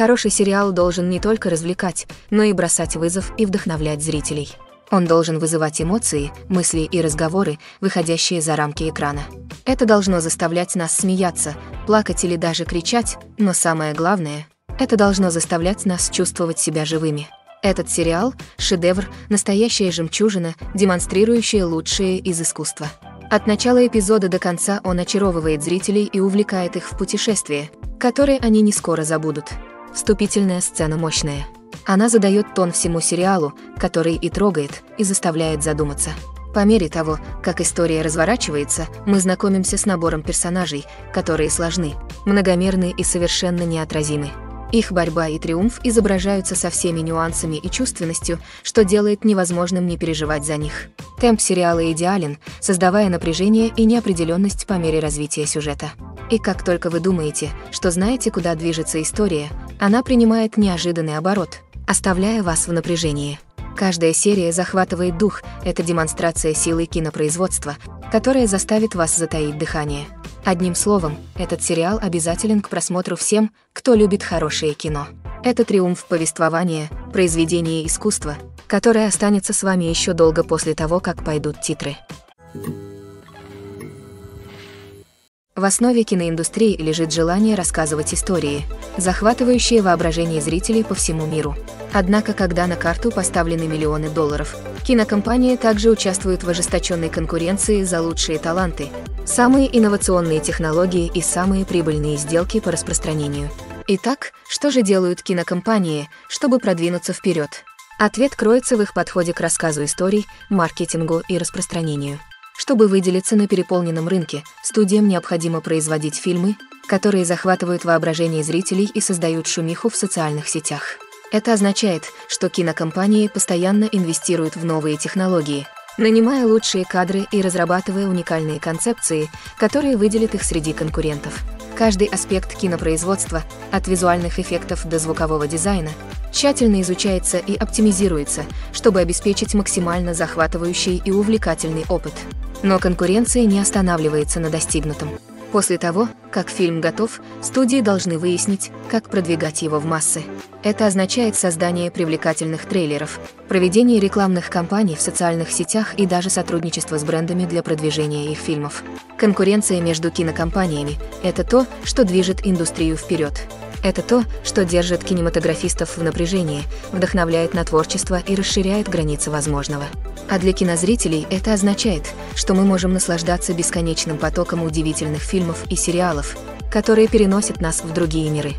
Хороший сериал должен не только развлекать, но и бросать вызов и вдохновлять зрителей. Он должен вызывать эмоции, мысли и разговоры, выходящие за рамки экрана. Это должно заставлять нас смеяться, плакать или даже кричать, но самое главное, это должно заставлять нас чувствовать себя живыми. Этот сериал – шедевр, настоящая жемчужина, демонстрирующая лучшее из искусства. От начала эпизода до конца он очаровывает зрителей и увлекает их в путешествие, которое они не скоро забудут. Вступительная сцена мощная. Она задает тон всему сериалу, который и трогает, и заставляет задуматься. По мере того, как история разворачивается, мы знакомимся с набором персонажей, которые сложны, многомерны и совершенно неотразимы. Их борьба и триумф изображаются со всеми нюансами и чувственностью, что делает невозможным не переживать за них. Темп сериала идеален, создавая напряжение и неопределенность по мере развития сюжета. И как только вы думаете, что знаете, куда движется история, она принимает неожиданный оборот, оставляя вас в напряжении. Каждая серия захватывает дух, это демонстрация силы кинопроизводства, которая заставит вас затаить дыхание. Одним словом, этот сериал обязателен к просмотру всем, кто любит хорошее кино. Это триумф повествования, произведение искусства, которое останется с вами еще долго после того, как пойдут титры. В основе киноиндустрии лежит желание рассказывать истории, захватывающие воображение зрителей по всему миру. Однако, когда на карту поставлены миллионы долларов, кинокомпании также участвуют в ожесточенной конкуренции за лучшие таланты, самые инновационные технологии и самые прибыльные сделки по распространению. Итак, что же делают кинокомпании, чтобы продвинуться вперед? Ответ кроется в их подходе к рассказу историй, маркетингу и распространению. Чтобы выделиться на переполненном рынке, студиям необходимо производить фильмы, которые захватывают воображение зрителей и создают шумиху в социальных сетях. Это означает, что кинокомпании постоянно инвестируют в новые технологии, нанимая лучшие кадры и разрабатывая уникальные концепции, которые выделят их среди конкурентов. Каждый аспект кинопроизводства, от визуальных эффектов до звукового дизайна, тщательно изучается и оптимизируется, чтобы обеспечить максимально захватывающий и увлекательный опыт. Но конкуренция не останавливается на достигнутом. После того, как фильм готов, студии должны выяснить, как продвигать его в массы. Это означает создание привлекательных трейлеров, проведение рекламных кампаний в социальных сетях и даже сотрудничество с брендами для продвижения их фильмов. Конкуренция между кинокомпаниями – это то, что движет индустрию вперед. Это то, что держит кинематографистов в напряжении, вдохновляет на творчество и расширяет границы возможного. А для кинозрителей это означает, что мы можем наслаждаться бесконечным потоком удивительных фильмов и сериалов, которые переносят нас в другие миры.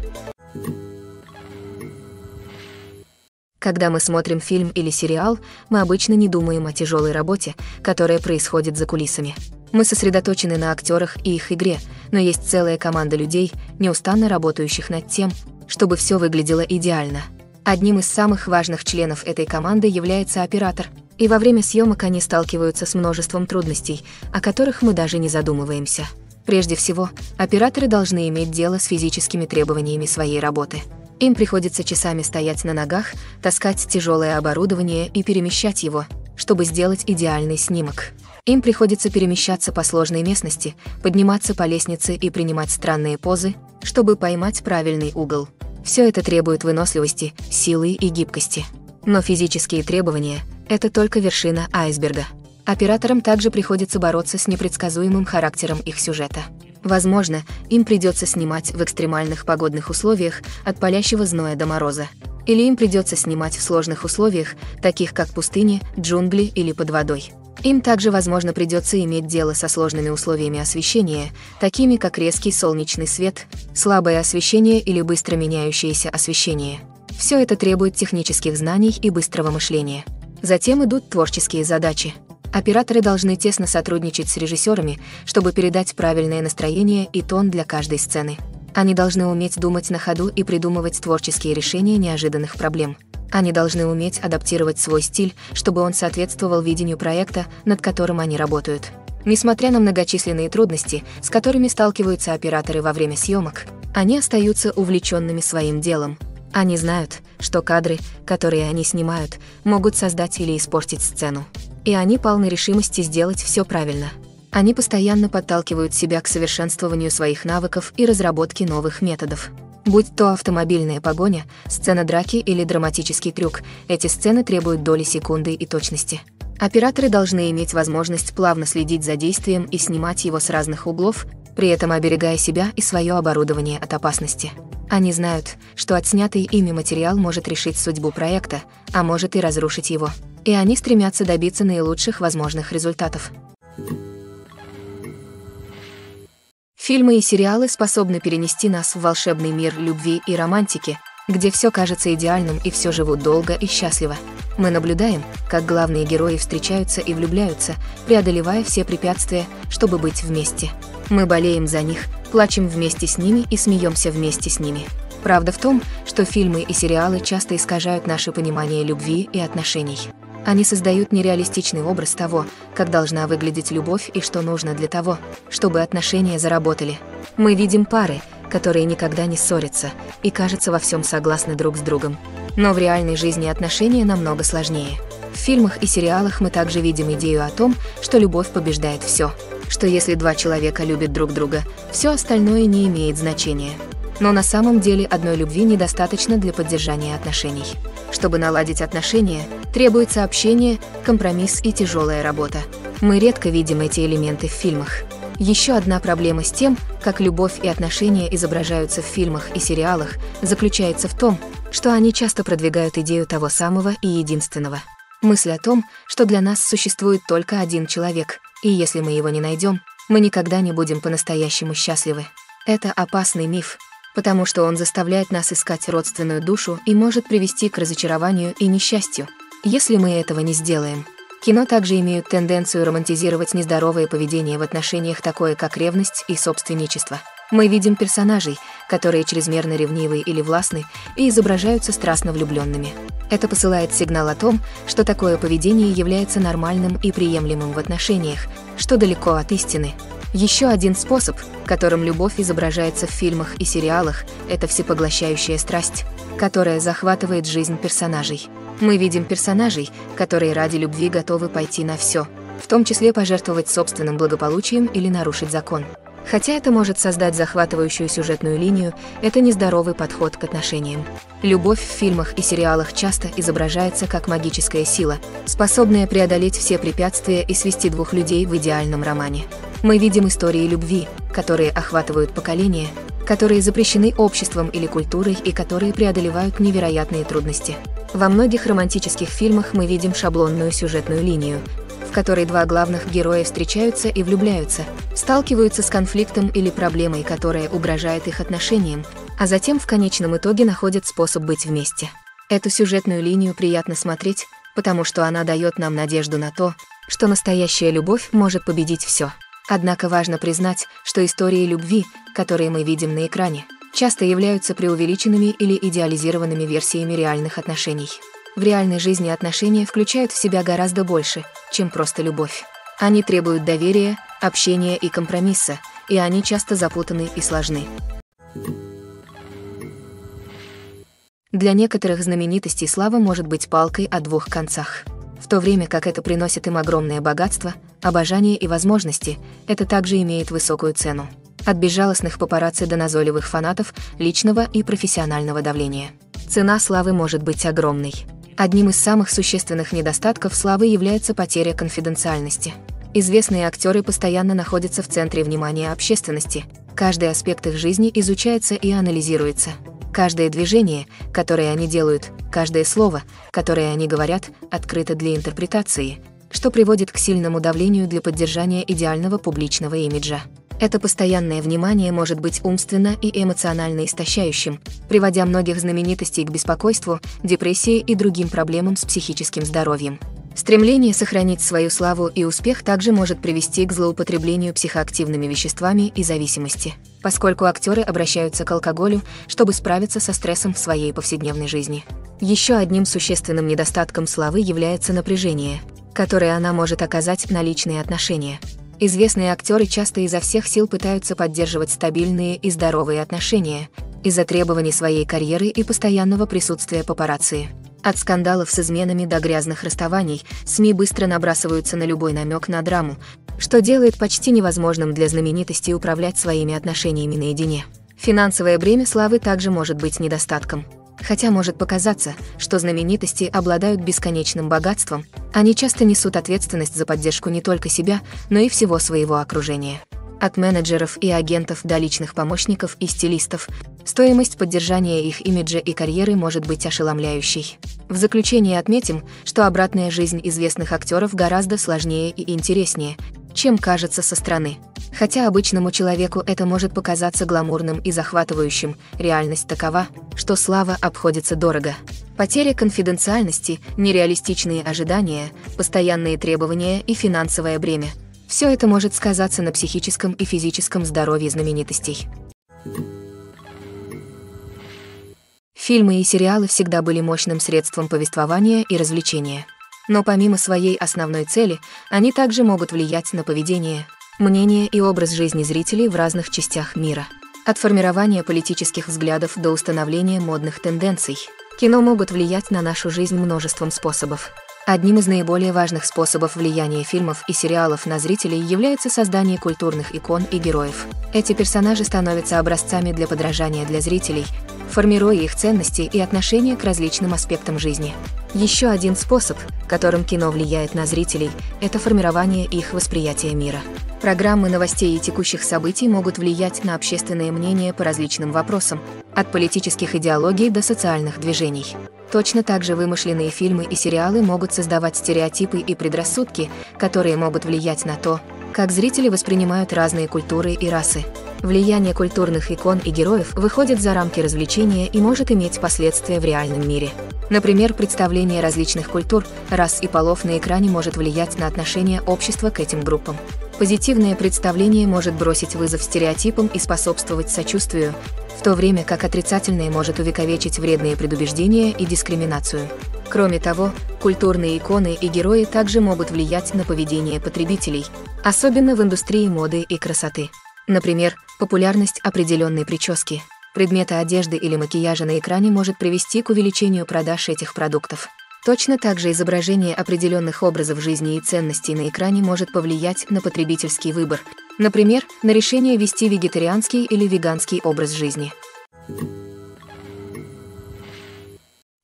Когда мы смотрим фильм или сериал, мы обычно не думаем о тяжелой работе, которая происходит за кулисами. Мы сосредоточены на актерах и их игре, но есть целая команда людей, неустанно работающих над тем, чтобы все выглядело идеально. Одним из самых важных членов этой команды является оператор, и во время съемок они сталкиваются с множеством трудностей, о которых мы даже не задумываемся. Прежде всего, операторы должны иметь дело с физическими требованиями своей работы. Им приходится часами стоять на ногах, таскать тяжелое оборудование и перемещать его, чтобы сделать идеальный снимок. Им приходится перемещаться по сложной местности, подниматься по лестнице и принимать странные позы, чтобы поймать правильный угол. Все это требует выносливости, силы и гибкости. Но физические требования – это только вершина айсберга. Операторам также приходится бороться с непредсказуемым характером их сюжета. Возможно, им придется снимать в экстремальных погодных условиях от палящего зноя до мороза. Или им придется снимать в сложных условиях, таких как пустыни, джунгли или под водой. Им также, возможно, придется иметь дело со сложными условиями освещения, такими как резкий солнечный свет, слабое освещение или быстро меняющееся освещение. Все это требует технических знаний и быстрого мышления. Затем идут творческие задачи. Операторы должны тесно сотрудничать с режиссерами, чтобы передать правильное настроение и тон для каждой сцены. Они должны уметь думать на ходу и придумывать творческие решения неожиданных проблем. Они должны уметь адаптировать свой стиль, чтобы он соответствовал видению проекта, над которым они работают. Несмотря на многочисленные трудности, с которыми сталкиваются операторы во время съемок, они остаются увлеченными своим делом. Они знают, что кадры, которые они снимают, могут создать или испортить сцену. И они полны решимости сделать все правильно. Они постоянно подталкивают себя к совершенствованию своих навыков и разработке новых методов. Будь то автомобильная погоня, сцена драки или драматический трюк, эти сцены требуют доли секунды и точности. Операторы должны иметь возможность плавно следить за действием и снимать его с разных углов, при этом оберегая себя и свое оборудование от опасности. Они знают, что отснятый ими материал может решить судьбу проекта, а может и разрушить его. И они стремятся добиться наилучших возможных результатов. Фильмы и сериалы способны перенести нас в волшебный мир любви и романтики, где все кажется идеальным и все живут долго и счастливо. Мы наблюдаем, как главные герои встречаются и влюбляются, преодолевая все препятствия, чтобы быть вместе. Мы болеем за них, плачем вместе с ними и смеемся вместе с ними. Правда в том, что фильмы и сериалы часто искажают наше понимание любви и отношений. Они создают нереалистичный образ того, как должна выглядеть любовь и что нужно для того, чтобы отношения заработали. Мы видим пары, которые никогда не ссорятся и, кажется, во всем согласны друг с другом. Но в реальной жизни отношения намного сложнее. В фильмах и сериалах мы также видим идею о том, что любовь побеждает все, что если два человека любят друг друга, все остальное не имеет значения. Но на самом деле одной любви недостаточно для поддержания отношений. Чтобы наладить отношения, требуется общение, компромисс и тяжелая работа. Мы редко видим эти элементы в фильмах. Еще одна проблема с тем, как любовь и отношения изображаются в фильмах и сериалах, заключается в том, что они часто продвигают идею того самого и единственного. Мысль о том, что для нас существует только один человек, и если мы его не найдем, мы никогда не будем по-настоящему счастливы. Это опасный миф, потому что он заставляет нас искать родственную душу и может привести к разочарованию и несчастью, если мы этого не сделаем. Кино также имеют тенденцию романтизировать нездоровое поведение в отношениях, такое как ревность и собственничество. Мы видим персонажей, которые чрезмерно ревнивы или властны и изображаются страстно влюбленными. Это посылает сигнал о том, что такое поведение является нормальным и приемлемым в отношениях, что далеко от истины. Еще один способ, которым любовь изображается в фильмах и сериалах, это всепоглощающая страсть, которая захватывает жизнь персонажей. Мы видим персонажей, которые ради любви готовы пойти на все, в том числе пожертвовать собственным благополучием или нарушить закон. Хотя это может создать захватывающую сюжетную линию, это нездоровый подход к отношениям. Любовь в фильмах и сериалах часто изображается как магическая сила, способная преодолеть все препятствия и свести двух людей в идеальном романе. Мы видим истории любви, которые охватывают поколения, которые запрещены обществом или культурой и которые преодолевают невероятные трудности. Во многих романтических фильмах мы видим шаблонную сюжетную линию, в которой два главных героя встречаются и влюбляются, сталкиваются с конфликтом или проблемой, которая угрожает их отношениям, а затем в конечном итоге находят способ быть вместе. Эту сюжетную линию приятно смотреть, потому что она дает нам надежду на то, что настоящая любовь может победить все. Однако важно признать, что истории любви, которые мы видим на экране, часто являются преувеличенными или идеализированными версиями реальных отношений. В реальной жизни отношения включают в себя гораздо больше, чем просто любовь. Они требуют доверия, общения и компромисса, и они часто запутаны и сложны. Для некоторых знаменитостей слава может быть палкой о двух концах. В то время как это приносит им огромное богатство, обожание и возможности, это также имеет высокую цену. От безжалостных папарацци до назойливых фанатов, личного и профессионального давления. Цена славы может быть огромной. Одним из самых существенных недостатков славы является потеря конфиденциальности. Известные актеры постоянно находятся в центре внимания общественности. Каждый аспект их жизни изучается и анализируется. Каждое движение, которое они делают, каждое слово, которое они говорят, открыто для интерпретации, что приводит к сильному давлению для поддержания идеального публичного имиджа. Это постоянное внимание может быть умственно и эмоционально истощающим, приводя многих знаменитостей к беспокойству, депрессии и другим проблемам с психическим здоровьем. Стремление сохранить свою славу и успех также может привести к злоупотреблению психоактивными веществами и зависимости, поскольку актеры обращаются к алкоголю, чтобы справиться со стрессом в своей повседневной жизни. Еще одним существенным недостатком славы является напряжение, которое она может оказать на личные отношения. Известные актеры часто изо всех сил пытаются поддерживать стабильные и здоровые отношения из-за требований своей карьеры и постоянного присутствия папарацци. От скандалов с изменами до грязных расставаний СМИ быстро набрасываются на любой намек на драму, что делает почти невозможным для знаменитостей управлять своими отношениями наедине. Финансовое бремя славы также может быть недостатком. Хотя может показаться, что знаменитости обладают бесконечным богатством, они часто несут ответственность за поддержку не только себя, но и всего своего окружения. От менеджеров и агентов до личных помощников и стилистов, стоимость поддержания их имиджа и карьеры может быть ошеломляющей. В заключение отметим, что обратная жизнь известных актеров гораздо сложнее и интереснее, чем кажется со стороны. Хотя обычному человеку это может показаться гламурным и захватывающим, реальность такова, что слава обходится дорого. Потеря конфиденциальности, нереалистичные ожидания, постоянные требования и финансовое бремя. Все это может сказаться на психическом и физическом здоровье знаменитостей. Фильмы и сериалы всегда были мощным средством повествования и развлечения. Но помимо своей основной цели, они также могут влиять на поведение, мнение и образ жизни зрителей в разных частях мира. От формирования политических взглядов до установления модных тенденций. Кино могут влиять на нашу жизнь множеством способов. Одним из наиболее важных способов влияния фильмов и сериалов на зрителей является создание культурных икон и героев. Эти персонажи становятся образцами для подражания для зрителей, формируя их ценности и отношения к различным аспектам жизни. Еще один способ, которым кино влияет на зрителей, это формирование их восприятия мира. Программы новостей и текущих событий могут влиять на общественное мнение по различным вопросам, от политических идеологий до социальных движений. Точно так же вымышленные фильмы и сериалы могут создавать стереотипы и предрассудки, которые могут влиять на то, как зрители воспринимают разные культуры и расы. Влияние культурных икон и героев выходит за рамки развлечения и может иметь последствия в реальном мире. Например, представление различных культур, рас и полов на экране может влиять на отношение общества к этим группам. Позитивное представление может бросить вызов стереотипам и способствовать сочувствию, в то время как отрицательное может увековечить вредные предубеждения и дискриминацию. Кроме того, культурные иконы и герои также могут влиять на поведение потребителей, особенно в индустрии моды и красоты. Например, популярность определенной прически, предмета одежды или макияжа на экране может привести к увеличению продаж этих продуктов. Точно так же изображение определенных образов жизни и ценностей на экране может повлиять на потребительский выбор, например, на решение вести вегетарианский или веганский образ жизни.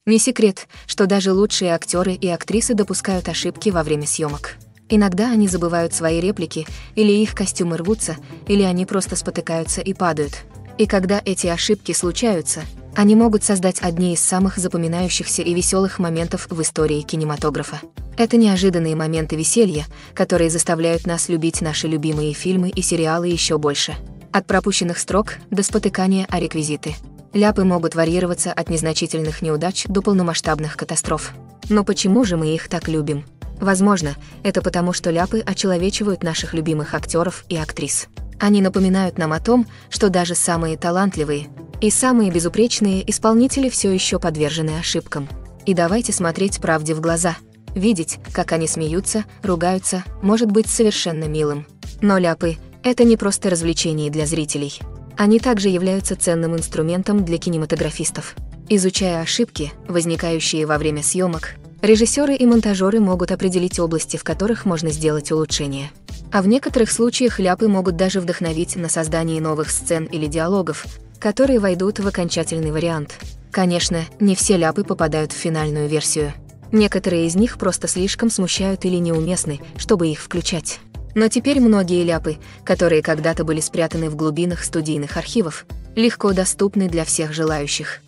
Не секрет, что даже лучшие актеры и актрисы допускают ошибки во время съемок. Иногда они забывают свои реплики, или их костюмы рвутся, или они просто спотыкаются и падают. И когда эти ошибки случаются, они могут создать одни из самых запоминающихся и веселых моментов в истории кинематографа. Это неожиданные моменты веселья, которые заставляют нас любить наши любимые фильмы и сериалы еще больше. От пропущенных строк до спотыкания о реквизиты. Ляпы могут варьироваться от незначительных неудач до полномасштабных катастроф. Но почему же мы их так любим? Возможно, это потому, что ляпы очеловечивают наших любимых актеров и актрис. Они напоминают нам о том, что даже самые талантливые и самые безупречные исполнители все еще подвержены ошибкам. И давайте смотреть правде в глаза. Видеть, как они смеются, ругаются, может быть совершенно милым. Но ляпы — это не просто развлечение для зрителей. Они также являются ценным инструментом для кинематографистов. Изучая ошибки, возникающие во время съемок, режиссеры и монтажеры могут определить области, в которых можно сделать улучшения. А в некоторых случаях ляпы могут даже вдохновить на создание новых сцен или диалогов, которые войдут в окончательный вариант. Конечно, не все ляпы попадают в финальную версию. Некоторые из них просто слишком смущают или неуместны, чтобы их включать. Но теперь многие ляпы, которые когда-то были спрятаны в глубинах студийных архивов, легко доступны для всех желающих.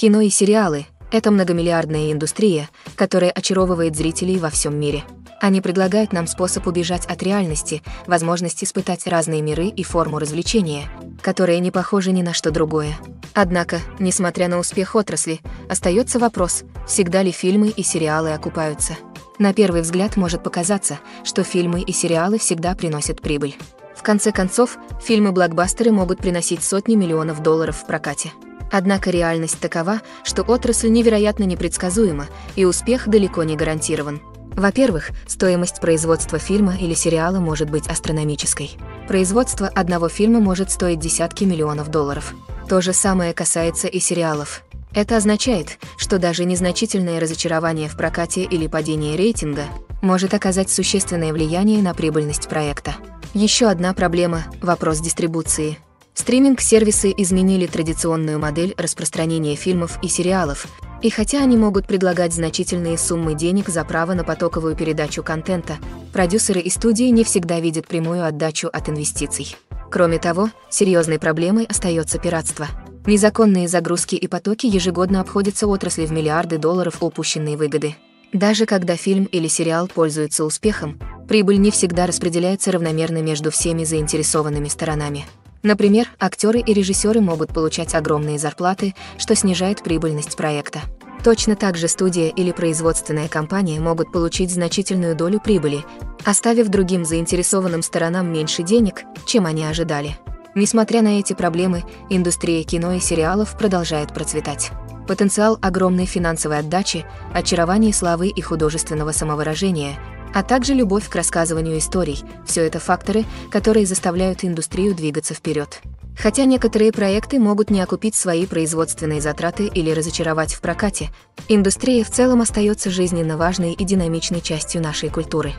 Кино и сериалы — это многомиллиардная индустрия, которая очаровывает зрителей во всем мире. Они предлагают нам способ убежать от реальности, возможность испытать разные миры и форму развлечения, которые не похожи ни на что другое. Однако, несмотря на успех отрасли, остается вопрос, всегда ли фильмы и сериалы окупаются. На первый взгляд может показаться, что фильмы и сериалы всегда приносят прибыль. В конце концов, фильмы-блокбастеры могут приносить сотни миллионов долларов в прокате. Однако реальность такова, что отрасль невероятно непредсказуема, и успех далеко не гарантирован. Во-первых, стоимость производства фильма или сериала может быть астрономической. Производство одного фильма может стоить десятки миллионов долларов. То же самое касается и сериалов. Это означает, что даже незначительное разочарование в прокате или падение рейтинга может оказать существенное влияние на прибыльность проекта. Еще одна проблема – вопрос дистрибуции. Стриминг-сервисы изменили традиционную модель распространения фильмов и сериалов, и хотя они могут предлагать значительные суммы денег за право на потоковую передачу контента, продюсеры и студии не всегда видят прямую отдачу от инвестиций. Кроме того, серьезной проблемой остается пиратство. Незаконные загрузки и потоки ежегодно обходятся отрасли в миллиарды долларов упущенной выгоды. Даже когда фильм или сериал пользуются успехом, прибыль не всегда распределяется равномерно между всеми заинтересованными сторонами. Например, актеры и режиссеры могут получать огромные зарплаты, что снижает прибыльность проекта. Точно так же студия или производственная компания могут получить значительную долю прибыли, оставив другим заинтересованным сторонам меньше денег, чем они ожидали. Несмотря на эти проблемы, индустрия кино и сериалов продолжает процветать. Потенциал огромной финансовой отдачи, очарование славы и художественного самовыражения – а также любовь к рассказыванию историй. Все это факторы, которые заставляют индустрию двигаться вперед. Хотя некоторые проекты могут не окупить свои производственные затраты или разочаровать в прокате, индустрия в целом остается жизненно важной и динамичной частью нашей культуры.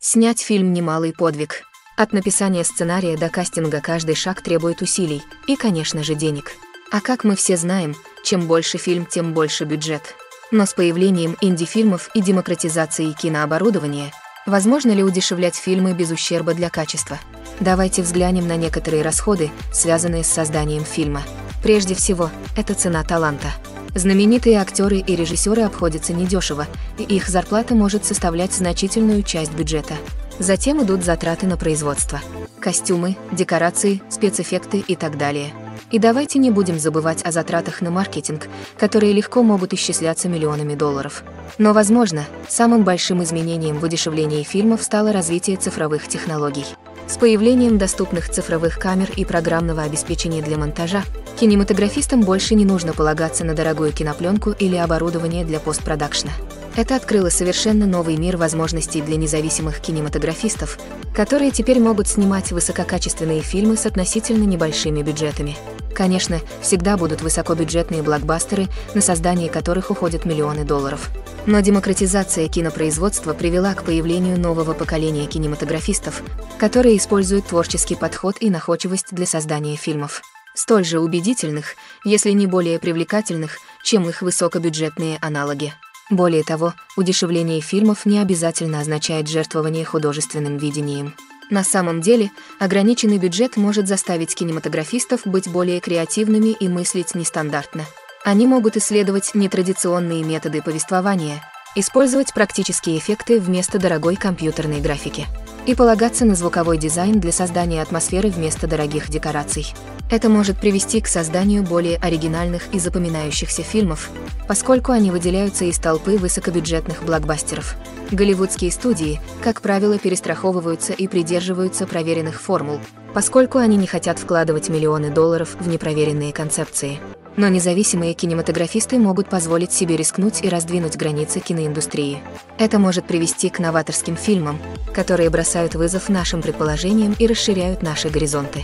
Снять фильм «Немалый подвиг». От написания сценария до кастинга каждый шаг требует усилий и, конечно же, денег. А как мы все знаем, чем больше фильм, тем больше бюджет. Но с появлением инди-фильмов и демократизацией кинооборудования, возможно ли удешевлять фильмы без ущерба для качества? Давайте взглянем на некоторые расходы, связанные с созданием фильма. Прежде всего, это цена таланта. Знаменитые актеры и режиссеры обходятся недешево, и их зарплата может составлять значительную часть бюджета. Затем идут затраты на производство. Костюмы, декорации, спецэффекты и так далее – и давайте не будем забывать о затратах на маркетинг, которые легко могут исчисляться миллионами долларов. Но, возможно, самым большим изменением в удешевлении фильмов стало развитие цифровых технологий. С появлением доступных цифровых камер и программного обеспечения для монтажа, кинематографистам больше не нужно полагаться на дорогую кинопленку или оборудование для постпродакшна. Это открыло совершенно новый мир возможностей для независимых кинематографистов, которые теперь могут снимать высококачественные фильмы с относительно небольшими бюджетами. Конечно, всегда будут высокобюджетные блокбастеры, на создание которых уходят миллионы долларов. Но демократизация кинопроизводства привела к появлению нового поколения кинематографистов, которые используют творческий подход и находчивость для создания фильмов. Столь же убедительных, если не более привлекательных, чем их высокобюджетные аналоги. Более того, удешевление фильмов не обязательно означает жертвование художественным видением. На самом деле, ограниченный бюджет может заставить кинематографистов быть более креативными и мыслить нестандартно. Они могут исследовать нетрадиционные методы повествования, использовать практические эффекты вместо дорогой компьютерной графики и полагаться на звуковой дизайн для создания атмосферы вместо дорогих декораций. Это может привести к созданию более оригинальных и запоминающихся фильмов, поскольку они выделяются из толпы высокобюджетных блокбастеров. Голливудские студии, как правило, перестраховываются и придерживаются проверенных формул, поскольку они не хотят вкладывать миллионы долларов в непроверенные концепции. Но независимые кинематографисты могут позволить себе рискнуть и раздвинуть границы киноиндустрии. Это может привести к новаторским фильмам, которые бросают вызов нашим предположениям и расширяют наши горизонты.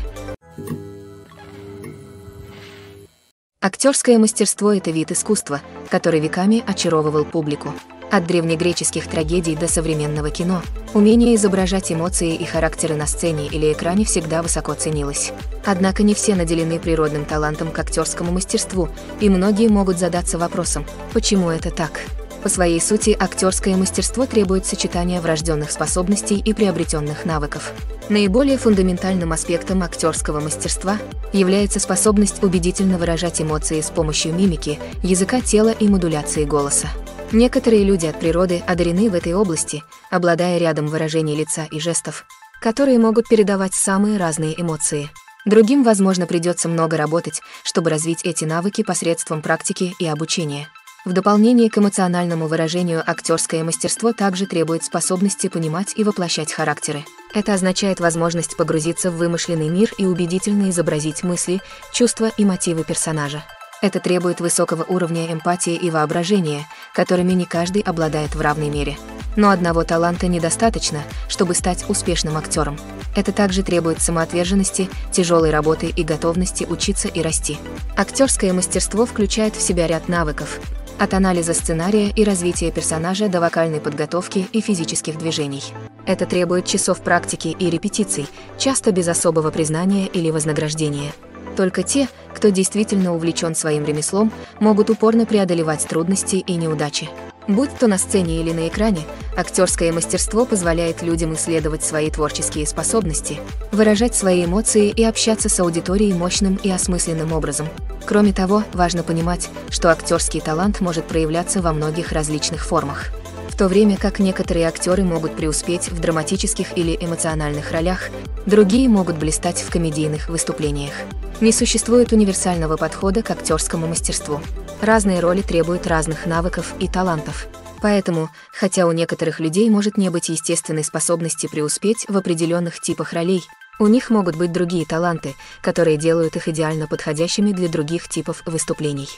Актерское мастерство – это вид искусства, который веками очаровывал публику. От древнегреческих трагедий до современного кино, умение изображать эмоции и характеры на сцене или экране всегда высоко ценилось. Однако не все наделены природным талантом к актерскому мастерству, и многие могут задаться вопросом, почему это так? По своей сути, актерское мастерство требует сочетания врожденных способностей и приобретенных навыков. Наиболее фундаментальным аспектом актерского мастерства является способность убедительно выражать эмоции с помощью мимики, языка тела и модуляции голоса. Некоторые люди от природы одарены в этой области, обладая рядом выражений лица и жестов, которые могут передавать самые разные эмоции. Другим, возможно, придется много работать, чтобы развить эти навыки посредством практики и обучения. В дополнение к эмоциональному выражению актерское мастерство также требует способности понимать и воплощать характеры. Это означает возможность погрузиться в вымышленный мир и убедительно изобразить мысли, чувства и мотивы персонажа. Это требует высокого уровня эмпатии и воображения, которыми не каждый обладает в равной мере. Но одного таланта недостаточно, чтобы стать успешным актером. Это также требует самоотверженности, тяжелой работы и готовности учиться и расти. Актерское мастерство включает в себя ряд навыков, От анализа сценария и развития персонажа до вокальной подготовки и физических движений. Это требует часов практики и репетиций, часто без особого признания или вознаграждения. Только те, кто действительно увлечен своим ремеслом, могут упорно преодолевать трудности и неудачи. Будь то на сцене или на экране, актерское мастерство позволяет людям исследовать свои творческие способности, выражать свои эмоции и общаться с аудиторией мощным и осмысленным образом. Кроме того, важно понимать, что актерский талант может проявляться во многих различных формах. В то время как некоторые актеры могут преуспеть в драматических или эмоциональных ролях, другие могут блистать в комедийных выступлениях. Не существует универсального подхода к актерскому мастерству. Разные роли требуют разных навыков и талантов. Поэтому, хотя у некоторых людей может не быть естественной способности преуспеть в определенных типах ролей, у них могут быть другие таланты, которые делают их идеально подходящими для других типов выступлений.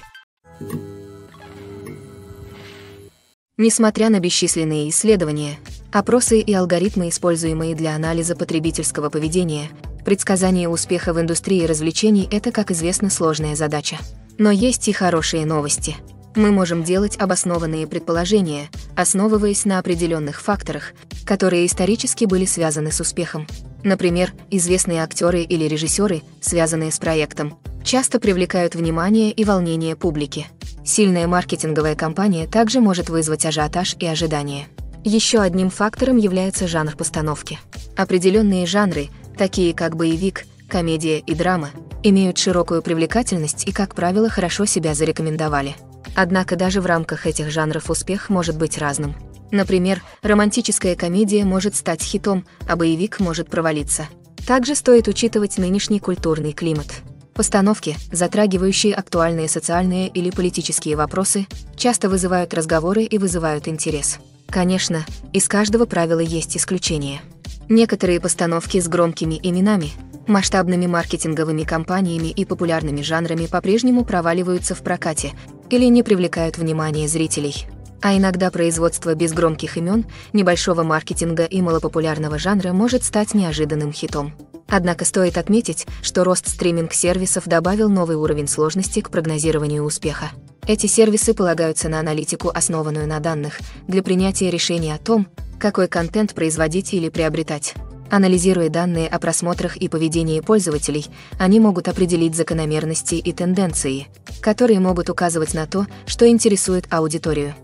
Несмотря на бесчисленные исследования, опросы и алгоритмы, используемые для анализа потребительского поведения, предсказание успеха в индустрии развлечений – это, как известно, сложная задача. Но есть и хорошие новости. Мы можем делать обоснованные предположения, основываясь на определенных факторах, которые исторически были связаны с успехом. Например, известные актеры или режиссеры, связанные с проектом, часто привлекают внимание и волнение публики. Сильная маркетинговая кампания также может вызвать ажиотаж и ожидания. Еще одним фактором является жанр постановки. Определенные жанры, такие как боевик, комедия и драма, имеют широкую привлекательность и, как правило, хорошо себя зарекомендовали. Однако даже в рамках этих жанров успех может быть разным. Например, романтическая комедия может стать хитом, а боевик может провалиться. Также стоит учитывать нынешний культурный климат. Постановки, затрагивающие актуальные социальные или политические вопросы, часто вызывают разговоры и вызывают интерес. Конечно, из каждого правила есть исключения. Некоторые постановки с громкими именами, масштабными маркетинговыми кампаниями и популярными жанрами по-прежнему проваливаются в прокате или не привлекают внимания зрителей. А иногда производство без громких имен, небольшого маркетинга и малопопулярного жанра может стать неожиданным хитом. Однако стоит отметить, что рост стриминг-сервисов добавил новый уровень сложности к прогнозированию успеха. Эти сервисы полагаются на аналитику, основанную на данных, для принятия решения о том, какой контент производить или приобретать. Анализируя данные о просмотрах и поведении пользователей, они могут определить закономерности и тенденции, которые могут указывать на то, что интересует аудиторию.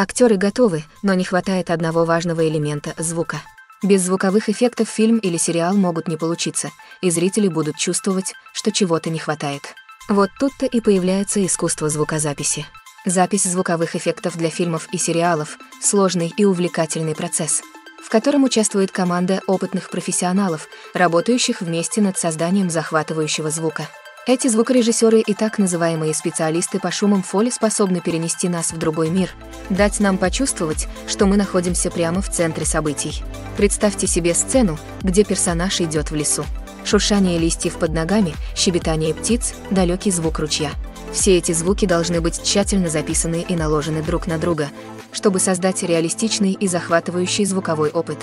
Актеры готовы, но не хватает одного важного элемента — звука. Без звуковых эффектов фильм или сериал могут не получиться, и зрители будут чувствовать, что чего-то не хватает. Вот тут-то и появляется искусство звукозаписи. Запись звуковых эффектов для фильмов и сериалов — сложный и увлекательный процесс, в котором участвует команда опытных профессионалов, работающих вместе над созданием захватывающего звука. Эти звукорежиссеры и так называемые специалисты по шумам фоли способны перенести нас в другой мир, дать нам почувствовать, что мы находимся прямо в центре событий. Представьте себе сцену, где персонаж идет в лесу. Шуршание листьев под ногами, щебетание птиц, далекий звук ручья. Все эти звуки должны быть тщательно записаны и наложены друг на друга, чтобы создать реалистичный и захватывающий звуковой опыт.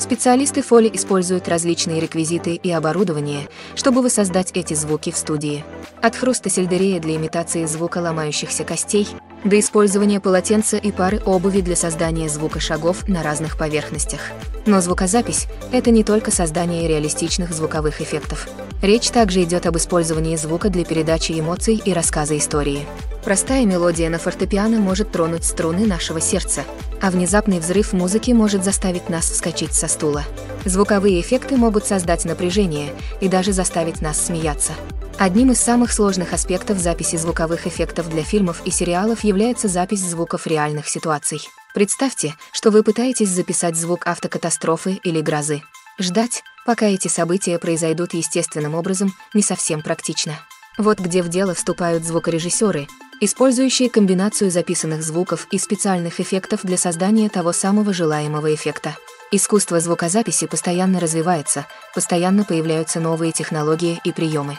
Специалисты Фоли используют различные реквизиты и оборудование, чтобы воссоздать эти звуки в студии. От хруста сельдерея для имитации звука ломающихся костей до использования полотенца и пары обуви для создания звука шагов на разных поверхностях. Но звукозапись — это не только создание реалистичных звуковых эффектов. Речь также идет об использовании звука для передачи эмоций и рассказа истории. Простая мелодия на фортепиано может тронуть струны нашего сердца, а внезапный взрыв музыки может заставить нас вскочить со стула. Звуковые эффекты могут создать напряжение и даже заставить нас смеяться. Одним из самых сложных аспектов записи звуковых эффектов для фильмов и сериалов является запись звуков реальных ситуаций. Представьте, что вы пытаетесь записать звук автокатастрофы или грозы. Ждать, пока эти события произойдут естественным образом, не совсем практично. Вот где в дело вступают звукорежиссеры, использующие комбинацию записанных звуков и специальных эффектов для создания того самого желаемого эффекта. Искусство звукозаписи постоянно развивается, постоянно появляются новые технологии и приемы.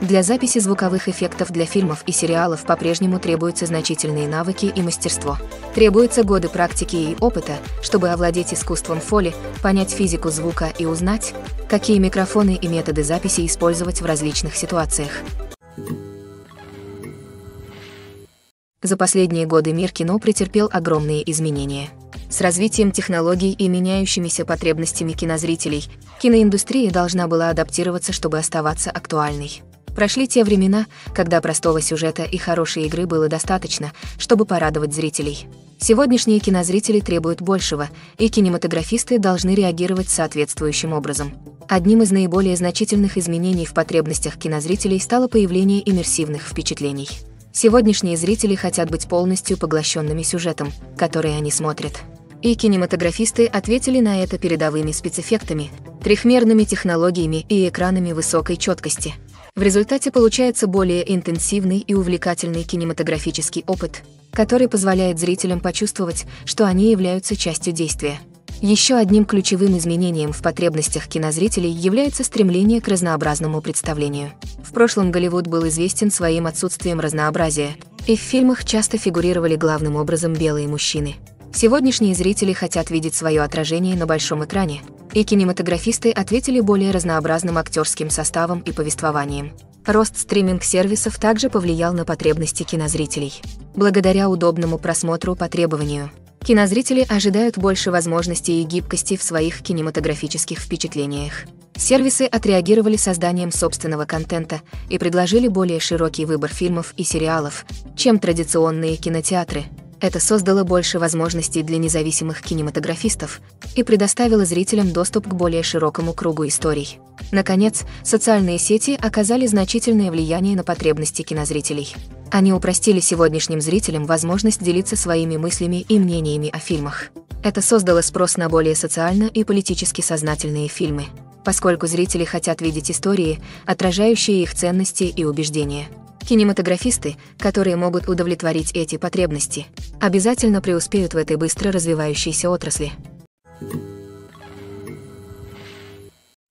для записи звуковых эффектов для фильмов и сериалов по-прежнему требуются значительные навыки и мастерство. Требуются годы практики и опыта, чтобы овладеть искусством фоли, понять физику звука и узнать, какие микрофоны и методы записи использовать в различных ситуациях. За последние годы мир кино претерпел огромные изменения. С развитием технологий и меняющимися потребностями кинозрителей, киноиндустрия должна была адаптироваться, чтобы оставаться актуальной. Прошли те времена, когда простого сюжета и хорошей игры было достаточно, чтобы порадовать зрителей. Сегодняшние кинозрители требуют большего, и кинематографисты должны реагировать соответствующим образом. Одним из наиболее значительных изменений в потребностях кинозрителей стало появление иммерсивных впечатлений. Сегодняшние зрители хотят быть полностью поглощенными сюжетом, который они смотрят. И кинематографисты ответили на это передовыми спецэффектами, трехмерными технологиями и экранами высокой четкости – в результате получается более интенсивный и увлекательный кинематографический опыт, который позволяет зрителям почувствовать, что они являются частью действия. Еще одним ключевым изменением в потребностях кинозрителей является стремление к разнообразному представлению. В прошлом Голливуд был известен своим отсутствием разнообразия, и в фильмах часто фигурировали главным образом белые мужчины. Сегодняшние зрители хотят видеть свое отражение на большом экране, и кинематографисты ответили более разнообразным актерским составом и повествованием. Рост стриминг-сервисов также повлиял на потребности кинозрителей. Благодаря удобному просмотру по требованию, кинозрители ожидают больше возможностей и гибкости в своих кинематографических впечатлениях. Сервисы отреагировали созданием собственного контента и предложили более широкий выбор фильмов и сериалов, чем традиционные кинотеатры – это создало больше возможностей для независимых кинематографистов и предоставило зрителям доступ к более широкому кругу историй. Наконец, социальные сети оказали значительное влияние на потребности кинозрителей. Они упростили сегодняшним зрителям возможность делиться своими мыслями и мнениями о фильмах. Это создало спрос на более социально и политически сознательные фильмы, поскольку зрители хотят видеть истории, отражающие их ценности и убеждения. Кинематографисты, которые могут удовлетворить эти потребности, обязательно преуспеют в этой быстро развивающейся отрасли.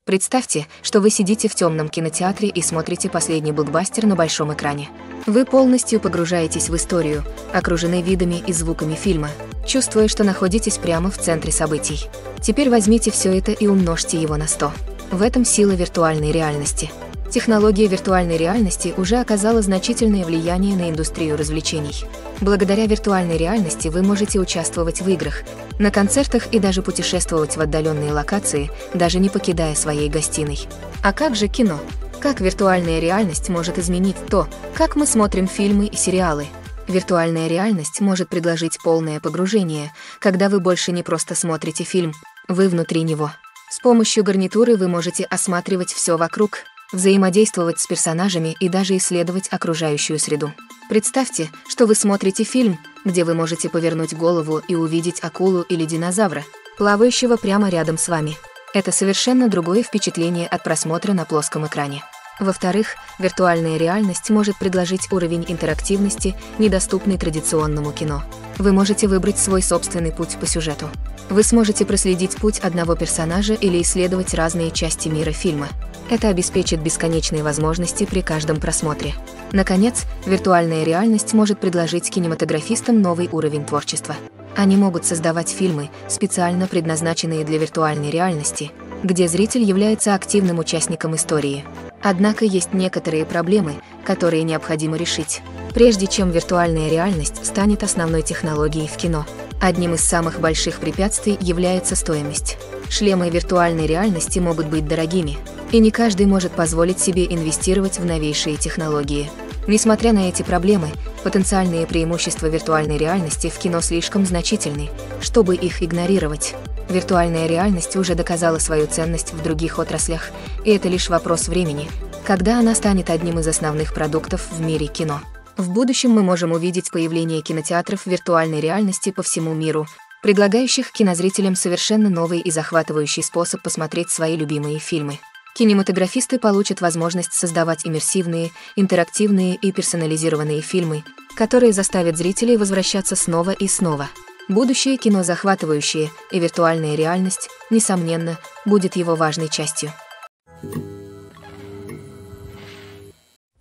Представьте, что вы сидите в темном кинотеатре и смотрите последний блокбастер на большом экране. Вы полностью погружаетесь в историю, окружены видами и звуками фильма, чувствуя, что находитесь прямо в центре событий. Теперь возьмите все это и умножьте его на 100. В этом сила виртуальной реальности – Технология виртуальной реальности уже оказала значительное влияние на индустрию развлечений. Благодаря виртуальной реальности вы можете участвовать в играх, на концертах и даже путешествовать в отдаленные локации, даже не покидая своей гостиной. А как же кино? Как виртуальная реальность может изменить то, как мы смотрим фильмы и сериалы? Виртуальная реальность может предложить полное погружение, когда вы больше не просто смотрите фильм, вы внутри него. С помощью гарнитуры вы можете осматривать все вокруг, взаимодействовать с персонажами и даже исследовать окружающую среду. Представьте, что вы смотрите фильм, где вы можете повернуть голову и увидеть акулу или динозавра, плавающего прямо рядом с вами. Это совершенно другое впечатление от просмотра на плоском экране. Во-вторых, виртуальная реальность может предложить уровень интерактивности, недоступный традиционному кино. Вы можете выбрать свой собственный путь по сюжету. Вы сможете проследить путь одного персонажа или исследовать разные части мира фильма. Это обеспечит бесконечные возможности при каждом просмотре. Наконец, виртуальная реальность может предложить кинематографистам новый уровень творчества. Они могут создавать фильмы, специально предназначенные для виртуальной реальности, где зритель является активным участником истории. Однако есть некоторые проблемы, которые необходимо решить, прежде чем виртуальная реальность станет основной технологией в кино. Одним из самых больших препятствий является стоимость. Шлемы виртуальной реальности могут быть дорогими, и не каждый может позволить себе инвестировать в новейшие технологии. Несмотря на эти проблемы, потенциальные преимущества виртуальной реальности в кино слишком значительны, чтобы их игнорировать. Виртуальная реальность уже доказала свою ценность в других отраслях, и это лишь вопрос времени, когда она станет одним из основных продуктов в мире кино. В будущем мы можем увидеть появление кинотеатров виртуальной реальности по всему миру, предлагающих кинозрителям совершенно новый и захватывающий способ посмотреть свои любимые фильмы. Кинематографисты получат возможность создавать иммерсивные, интерактивные и персонализированные фильмы, которые заставят зрителей возвращаться снова и снова. Будущее кино захватывающее, и виртуальная реальность, несомненно, будет его важной частью.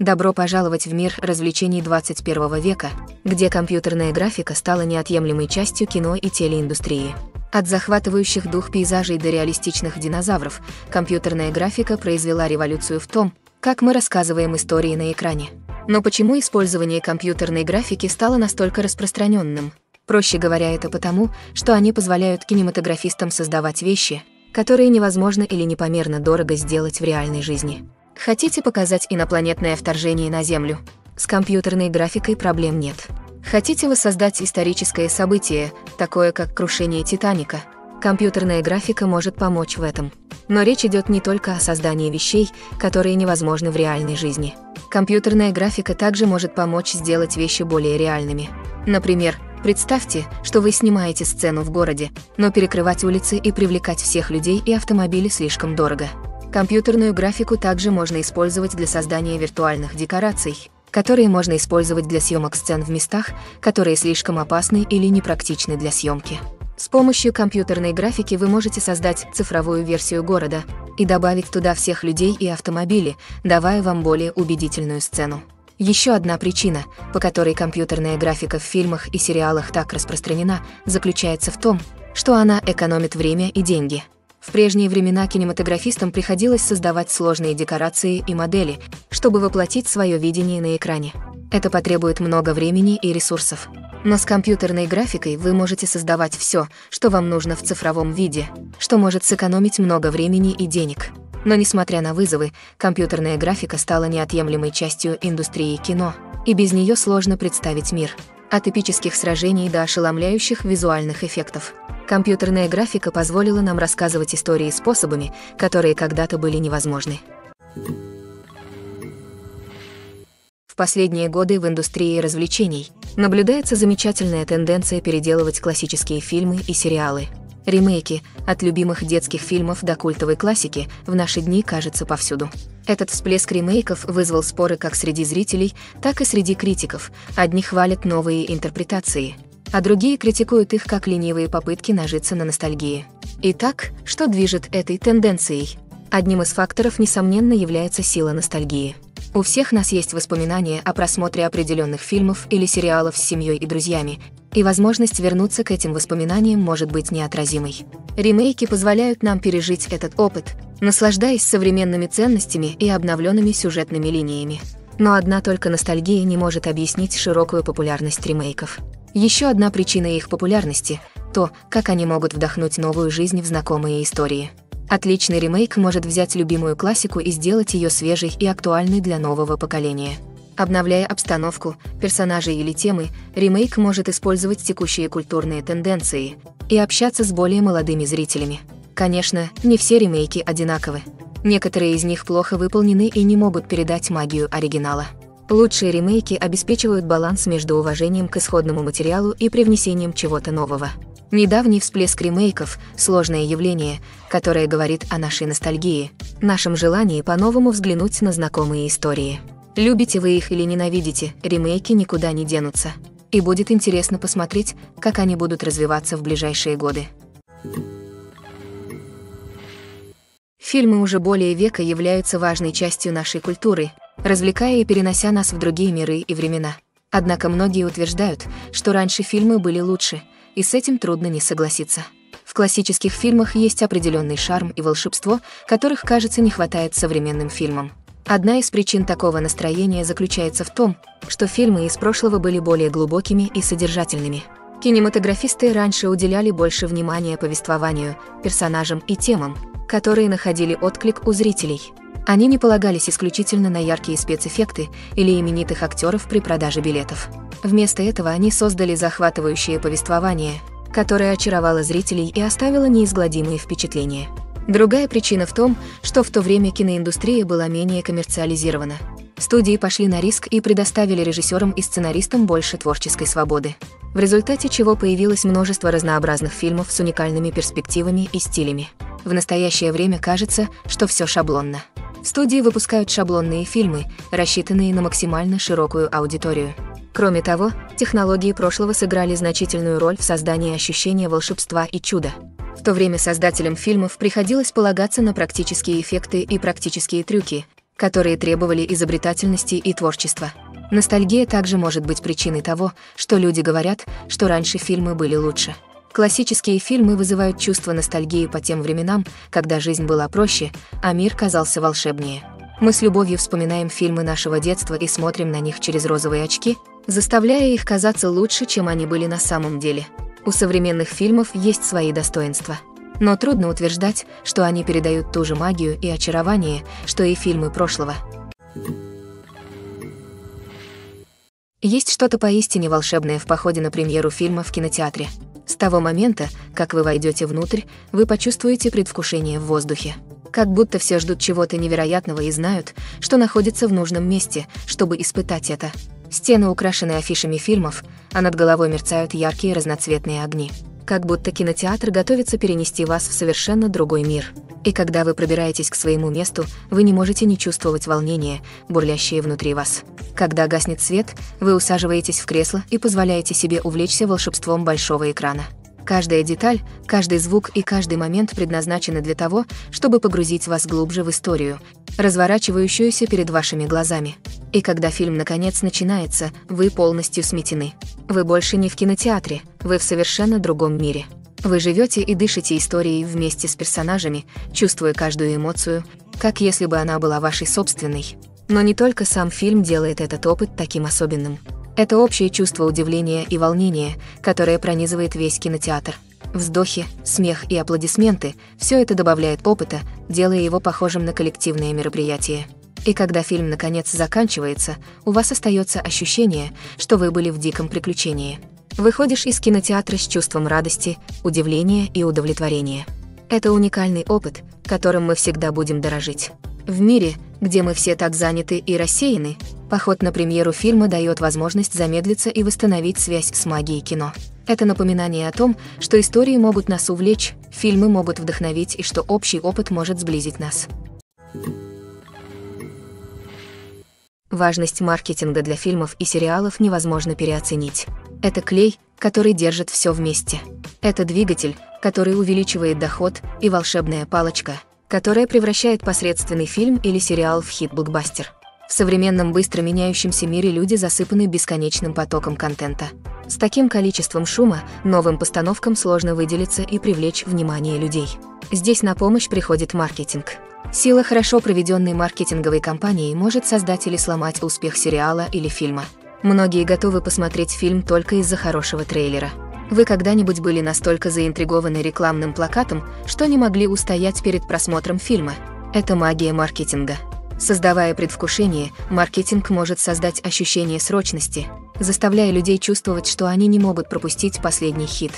Добро пожаловать в мир развлечений 21 века, где компьютерная графика стала неотъемлемой частью кино и телеиндустрии. От захватывающих дух пейзажей до реалистичных динозавров, компьютерная графика произвела революцию в том, как мы рассказываем истории на экране. Но почему использование компьютерной графики стало настолько распространенным? Проще говоря, это потому, что они позволяют кинематографистам создавать вещи, которые невозможно или непомерно дорого сделать в реальной жизни. Хотите показать инопланетное вторжение на Землю? С компьютерной графикой проблем нет. Хотите воссоздать историческое событие, такое как крушение Титаника? Компьютерная графика может помочь в этом. Но речь идет не только о создании вещей, которые невозможны в реальной жизни. Компьютерная графика также может помочь сделать вещи более реальными. Например, представьте, что вы снимаете сцену в городе, но перекрывать улицы и привлекать всех людей и автомобили слишком дорого. Компьютерную графику также можно использовать для создания виртуальных декораций, которые можно использовать для съемок сцен в местах, которые слишком опасны или непрактичны для съемки. С помощью компьютерной графики вы можете создать цифровую версию города и добавить туда всех людей и автомобили, давая вам более убедительную сцену. Еще одна причина, по которой компьютерная графика в фильмах и сериалах так распространена, заключается в том, что она экономит время и деньги – в прежние времена кинематографистам приходилось создавать сложные декорации и модели, чтобы воплотить свое видение на экране. Это потребует много времени и ресурсов. Но с компьютерной графикой вы можете создавать все, что вам нужно в цифровом виде, что может сэкономить много времени и денег. Но несмотря на вызовы, компьютерная графика стала неотъемлемой частью индустрии кино, и без нее сложно представить мир. От эпических сражений до ошеломляющих визуальных эффектов. Компьютерная графика позволила нам рассказывать истории способами, которые когда-то были невозможны. В последние годы в индустрии развлечений наблюдается замечательная тенденция переделывать классические фильмы и сериалы. Ремейки, от любимых детских фильмов до культовой классики, в наши дни кажется повсюду. Этот всплеск ремейков вызвал споры как среди зрителей, так и среди критиков. Одни хвалят новые интерпретации – а другие критикуют их как ленивые попытки нажиться на ностальгии. Итак, что движет этой тенденцией? Одним из факторов, несомненно, является сила ностальгии. У всех нас есть воспоминания о просмотре определенных фильмов или сериалов с семьей и друзьями, и возможность вернуться к этим воспоминаниям может быть неотразимой. Ремейки позволяют нам пережить этот опыт, наслаждаясь современными ценностями и обновленными сюжетными линиями. Но одна только ностальгия не может объяснить широкую популярность ремейков. Еще одна причина их популярности – то, как они могут вдохнуть новую жизнь в знакомые истории. Отличный ремейк может взять любимую классику и сделать ее свежей и актуальной для нового поколения. Обновляя обстановку, персонажей или темы, ремейк может использовать текущие культурные тенденции и общаться с более молодыми зрителями. Конечно, не все ремейки одинаковы. Некоторые из них плохо выполнены и не могут передать магию оригинала. Лучшие ремейки обеспечивают баланс между уважением к исходному материалу и привнесением чего-то нового. Недавний всплеск ремейков – сложное явление, которое говорит о нашей ностальгии, нашем желании по-новому взглянуть на знакомые истории. Любите вы их или ненавидите, ремейки никуда не денутся. И будет интересно посмотреть, как они будут развиваться в ближайшие годы. Фильмы уже более века являются важной частью нашей культуры, развлекая и перенося нас в другие миры и времена. Однако многие утверждают, что раньше фильмы были лучше, и с этим трудно не согласиться. В классических фильмах есть определенный шарм и волшебство, которых, кажется, не хватает современным фильмам. Одна из причин такого настроения заключается в том, что фильмы из прошлого были более глубокими и содержательными. Кинематографисты раньше уделяли больше внимания повествованию, персонажам и темам, которые находили отклик у зрителей – они не полагались исключительно на яркие спецэффекты или именитых актеров при продаже билетов. Вместо этого они создали захватывающее повествование, которое очаровало зрителей и оставило неизгладимые впечатления. Другая причина в том, что в то время киноиндустрия была менее коммерциализирована. Студии пошли на риск и предоставили режиссерам и сценаристам больше творческой свободы. в результате чего появилось множество разнообразных фильмов с уникальными перспективами и стилями. В настоящее время кажется, что все шаблонно. Студии выпускают шаблонные фильмы, рассчитанные на максимально широкую аудиторию. Кроме того, технологии прошлого сыграли значительную роль в создании ощущения волшебства и чуда. В то время создателям фильмов приходилось полагаться на практические эффекты и практические трюки, которые требовали изобретательности и творчества. Ностальгия также может быть причиной того, что люди говорят, что раньше фильмы были лучше. Классические фильмы вызывают чувство ностальгии по тем временам, когда жизнь была проще, а мир казался волшебнее. Мы с любовью вспоминаем фильмы нашего детства и смотрим на них через розовые очки, заставляя их казаться лучше, чем они были на самом деле. У современных фильмов есть свои достоинства. Но трудно утверждать, что они передают ту же магию и очарование, что и фильмы прошлого. Есть что-то поистине волшебное в походе на премьеру фильма в кинотеатре. С того момента, как вы войдете внутрь, вы почувствуете предвкушение в воздухе. Как будто все ждут чего-то невероятного и знают, что находится в нужном месте, чтобы испытать это. Стены украшены афишами фильмов, а над головой мерцают яркие разноцветные огни. Как будто кинотеатр готовится перенести вас в совершенно другой мир. И когда вы пробираетесь к своему месту, вы не можете не чувствовать волнения, бурлящее внутри вас. Когда гаснет свет, вы усаживаетесь в кресло и позволяете себе увлечься волшебством большого экрана. Каждая деталь, каждый звук и каждый момент предназначены для того, чтобы погрузить вас глубже в историю, разворачивающуюся перед вашими глазами. И когда фильм наконец начинается, вы полностью сметены. Вы больше не в кинотеатре, вы в совершенно другом мире. Вы живете и дышите историей вместе с персонажами, чувствуя каждую эмоцию, как если бы она была вашей собственной. Но не только сам фильм делает этот опыт таким особенным. Это общее чувство удивления и волнения, которое пронизывает весь кинотеатр. Вздохи, смех и аплодисменты – все это добавляет опыта, делая его похожим на коллективное мероприятие. И когда фильм наконец заканчивается, у вас остается ощущение, что вы были в диком приключении. Выходишь из кинотеатра с чувством радости, удивления и удовлетворения. Это уникальный опыт, которым мы всегда будем дорожить. В мире, где мы все так заняты и рассеяны, поход на премьеру фильма дает возможность замедлиться и восстановить связь с магией кино. Это напоминание о том, что истории могут нас увлечь, фильмы могут вдохновить и что общий опыт может сблизить нас. Важность маркетинга для фильмов и сериалов невозможно переоценить. Это клей, который держит все вместе. Это двигатель, который увеличивает доход, и волшебная палочка, которая превращает посредственный фильм или сериал в хит-блокбастер. В современном быстро меняющемся мире люди засыпаны бесконечным потоком контента. С таким количеством шума новым постановкам сложно выделиться и привлечь внимание людей. Здесь на помощь приходит маркетинг. Сила хорошо проведенной маркетинговой кампании может создать или сломать успех сериала или фильма. Многие готовы посмотреть фильм только из-за хорошего трейлера. Вы когда-нибудь были настолько заинтригованы рекламным плакатом, что не могли устоять перед просмотром фильма? Это магия маркетинга. Создавая предвкушение, маркетинг может создать ощущение срочности, заставляя людей чувствовать, что они не могут пропустить последний хит.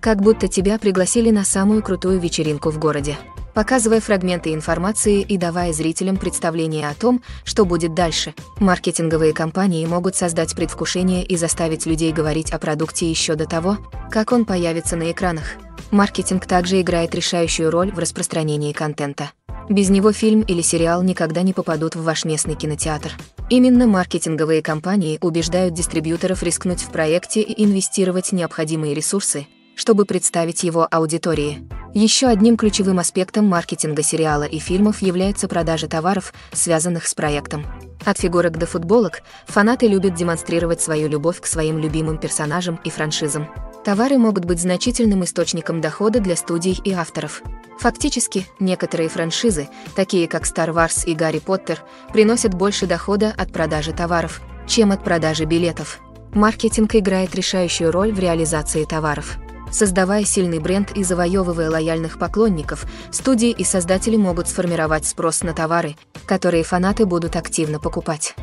Как будто тебя пригласили на самую крутую вечеринку в городе показывая фрагменты информации и давая зрителям представление о том, что будет дальше. Маркетинговые компании могут создать предвкушение и заставить людей говорить о продукте еще до того, как он появится на экранах. Маркетинг также играет решающую роль в распространении контента. Без него фильм или сериал никогда не попадут в ваш местный кинотеатр. Именно маркетинговые компании убеждают дистрибьюторов рискнуть в проекте и инвестировать необходимые ресурсы, чтобы представить его аудитории. Еще одним ключевым аспектом маркетинга сериала и фильмов является продажа товаров, связанных с проектом. От фигурок до футболок фанаты любят демонстрировать свою любовь к своим любимым персонажам и франшизам. Товары могут быть значительным источником дохода для студий и авторов. Фактически, некоторые франшизы, такие как Star Wars и Гарри Поттер, приносят больше дохода от продажи товаров, чем от продажи билетов. Маркетинг играет решающую роль в реализации товаров. Создавая сильный бренд и завоевывая лояльных поклонников, студии и создатели могут сформировать спрос на товары, которые фанаты будут активно покупать.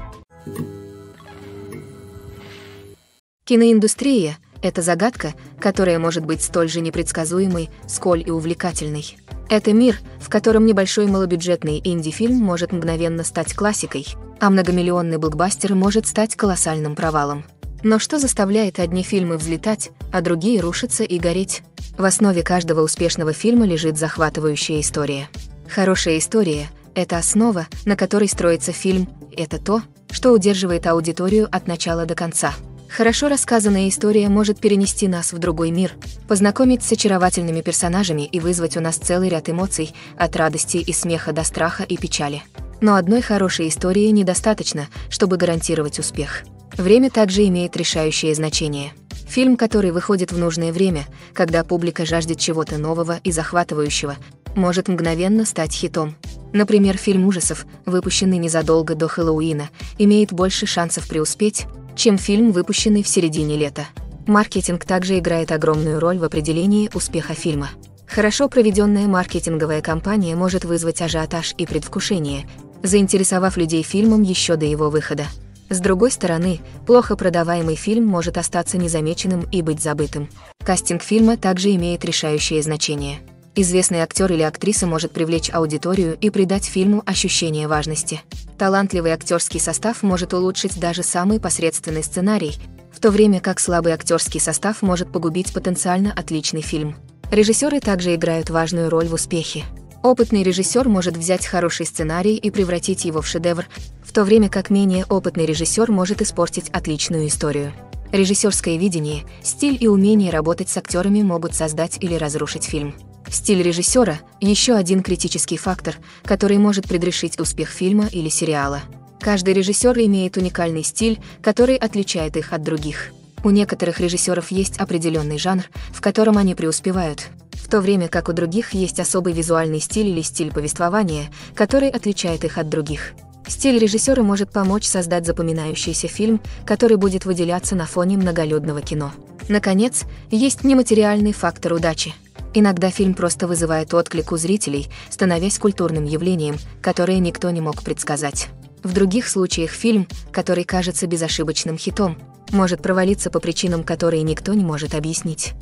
Киноиндустрия – это загадка, которая может быть столь же непредсказуемой, сколь и увлекательной. Это мир, в котором небольшой малобюджетный инди-фильм может мгновенно стать классикой, а многомиллионный блокбастер может стать колоссальным провалом. Но что заставляет одни фильмы взлетать, а другие рушиться и гореть? В основе каждого успешного фильма лежит захватывающая история. Хорошая история — это основа, на которой строится фильм, это то, что удерживает аудиторию от начала до конца. Хорошо рассказанная история может перенести нас в другой мир, познакомить с очаровательными персонажами и вызвать у нас целый ряд эмоций, от радости и смеха до страха и печали. Но одной хорошей истории недостаточно, чтобы гарантировать успех. Время также имеет решающее значение. Фильм, который выходит в нужное время, когда публика жаждет чего-то нового и захватывающего, может мгновенно стать хитом. Например, фильм ужасов, выпущенный незадолго до Хэллоуина, имеет больше шансов преуспеть, чем фильм, выпущенный в середине лета. Маркетинг также играет огромную роль в определении успеха фильма. Хорошо проведенная маркетинговая кампания может вызвать ажиотаж и предвкушение, заинтересовав людей фильмом еще до его выхода. С другой стороны, плохо продаваемый фильм может остаться незамеченным и быть забытым. Кастинг фильма также имеет решающее значение. Известный актер или актриса может привлечь аудиторию и придать фильму ощущение важности. Талантливый актерский состав может улучшить даже самый посредственный сценарий, в то время как слабый актерский состав может погубить потенциально отличный фильм. Режиссеры также играют важную роль в успехе. Опытный режиссер может взять хороший сценарий и превратить его в шедевр, в то время как менее опытный режиссер может испортить отличную историю. Режиссерское видение, стиль и умение работать с актерами могут создать или разрушить фильм. Стиль режиссера – еще один критический фактор, который может предрешить успех фильма или сериала. Каждый режиссер имеет уникальный стиль, который отличает их от других. У некоторых режиссеров есть определенный жанр, в котором они преуспевают, в то время как у других есть особый визуальный стиль или стиль повествования, который отличает их от других. Стиль режиссера может помочь создать запоминающийся фильм, который будет выделяться на фоне многолюдного кино. Наконец, есть нематериальный фактор удачи – Иногда фильм просто вызывает отклик у зрителей, становясь культурным явлением, которое никто не мог предсказать. В других случаях фильм, который кажется безошибочным хитом, может провалиться по причинам, которые никто не может объяснить.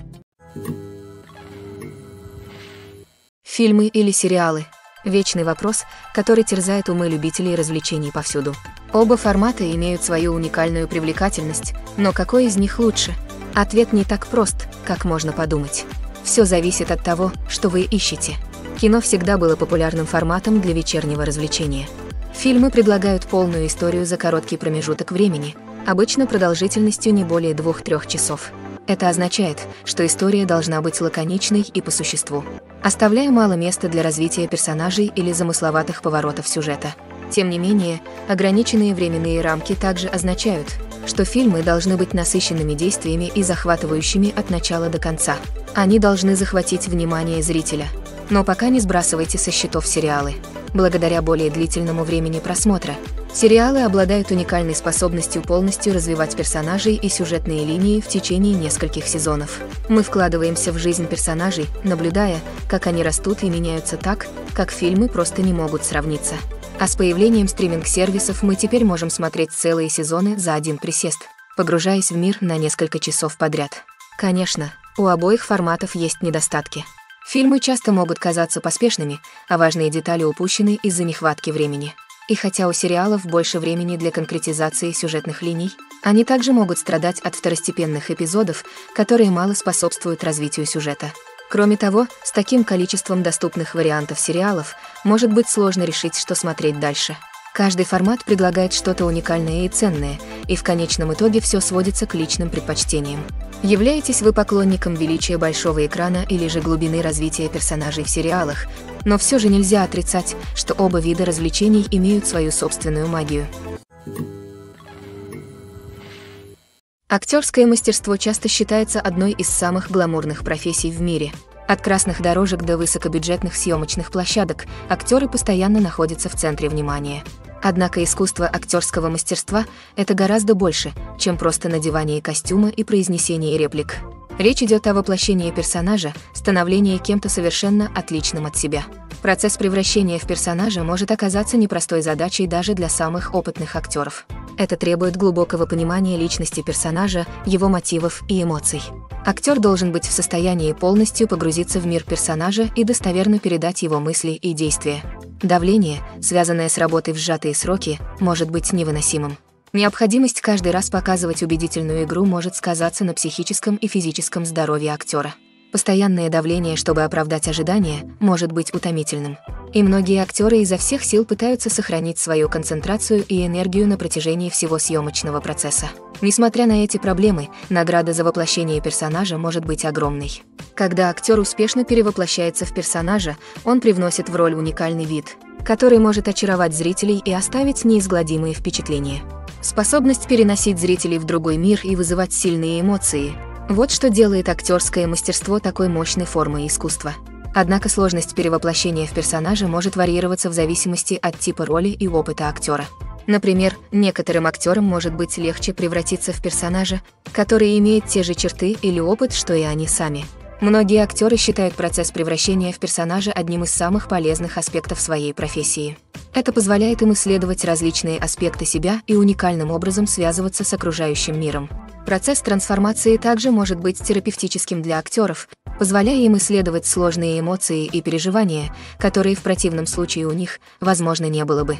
Фильмы или сериалы – вечный вопрос, который терзает умы любителей развлечений повсюду. Оба формата имеют свою уникальную привлекательность, но какой из них лучше? Ответ не так прост, как можно подумать. Все зависит от того, что вы ищете. Кино всегда было популярным форматом для вечернего развлечения. Фильмы предлагают полную историю за короткий промежуток времени, обычно продолжительностью не более двух-трех часов. Это означает, что история должна быть лаконичной и по существу, оставляя мало места для развития персонажей или замысловатых поворотов сюжета. Тем не менее, ограниченные временные рамки также означают, что фильмы должны быть насыщенными действиями и захватывающими от начала до конца. Они должны захватить внимание зрителя. Но пока не сбрасывайте со счетов сериалы. Благодаря более длительному времени просмотра, сериалы обладают уникальной способностью полностью развивать персонажей и сюжетные линии в течение нескольких сезонов. Мы вкладываемся в жизнь персонажей, наблюдая, как они растут и меняются так, как фильмы просто не могут сравниться. А с появлением стриминг-сервисов мы теперь можем смотреть целые сезоны за один присест, погружаясь в мир на несколько часов подряд. Конечно, у обоих форматов есть недостатки. Фильмы часто могут казаться поспешными, а важные детали упущены из-за нехватки времени. И хотя у сериалов больше времени для конкретизации сюжетных линий, они также могут страдать от второстепенных эпизодов, которые мало способствуют развитию сюжета. Кроме того, с таким количеством доступных вариантов сериалов может быть сложно решить, что смотреть дальше. Каждый формат предлагает что-то уникальное и ценное, и в конечном итоге все сводится к личным предпочтениям. Являетесь вы поклонником величия большого экрана или же глубины развития персонажей в сериалах, но все же нельзя отрицать, что оба вида развлечений имеют свою собственную магию. Актерское мастерство часто считается одной из самых гламурных профессий в мире. От красных дорожек до высокобюджетных съемочных площадок актеры постоянно находятся в центре внимания. Однако искусство актерского мастерства – это гораздо больше, чем просто надевание костюма и произнесение реплик. Речь идет о воплощении персонажа, становлении кем-то совершенно отличным от себя. Процесс превращения в персонажа может оказаться непростой задачей даже для самых опытных актеров. Это требует глубокого понимания личности персонажа, его мотивов и эмоций. Актер должен быть в состоянии полностью погрузиться в мир персонажа и достоверно передать его мысли и действия. Давление, связанное с работой в сжатые сроки, может быть невыносимым. Необходимость каждый раз показывать убедительную игру может сказаться на психическом и физическом здоровье актера. Постоянное давление, чтобы оправдать ожидания, может быть утомительным. И многие актеры изо всех сил пытаются сохранить свою концентрацию и энергию на протяжении всего съемочного процесса. Несмотря на эти проблемы, награда за воплощение персонажа может быть огромной. Когда актер успешно перевоплощается в персонажа, он привносит в роль уникальный вид, который может очаровать зрителей и оставить неизгладимые впечатления. Способность переносить зрителей в другой мир и вызывать сильные эмоции – вот что делает актерское мастерство такой мощной формой искусства. Однако сложность перевоплощения в персонажа может варьироваться в зависимости от типа роли и опыта актера. Например, некоторым актерам может быть легче превратиться в персонажа, который имеет те же черты или опыт, что и они сами. Многие актеры считают процесс превращения в персонажа одним из самых полезных аспектов своей профессии. Это позволяет им исследовать различные аспекты себя и уникальным образом связываться с окружающим миром. Процесс трансформации также может быть терапевтическим для актеров, позволяя им исследовать сложные эмоции и переживания, которые в противном случае у них, возможно, не было бы.